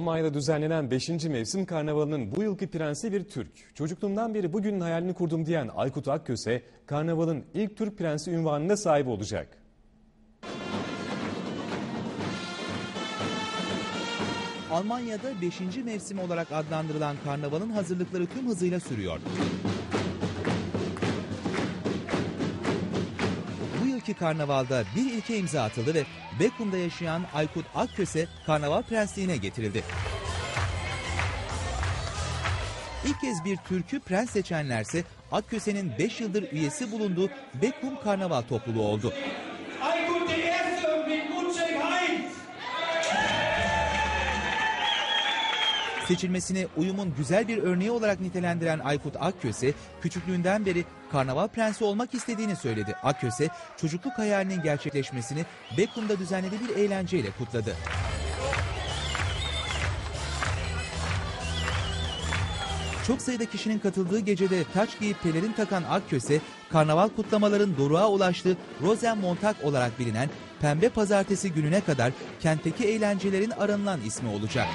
Almanya'da düzenlenen 5. mevsim karnavalının bu yılki prensi bir Türk. Çocukluğumdan beri bugünün hayalini kurdum diyen Aykut Akköse, karnavalın ilk Türk prensi ünvanına sahip olacak. Almanya'da 5. mevsim olarak adlandırılan karnavalın hazırlıkları tüm hızıyla sürüyor. Yılki karnavalda bir ilke imza atıldı ve Bekum'da yaşayan Aykut Akköse karnaval prensliğine getirildi. İlk kez bir türkü prens seçenlerse Akköse'nin 5 yıldır üyesi bulunduğu Bekum Karnaval topluluğu oldu. Seçilmesini uyumun güzel bir örneği olarak nitelendiren Aykut Akköse, küçüklüğünden beri karnaval prensi olmak istediğini söyledi. Akköse, çocukluk hayalinin gerçekleşmesini Bekum'da düzenlediği bir eğlenceyle kutladı. Çok sayıda kişinin katıldığı gecede taç giyip pelerin takan Akköse, karnaval kutlamaların doruğa ulaştığı Rosenmontag olarak bilinen Pembe Pazartesi gününe kadar kentteki eğlencelerin aranılan ismi olacak.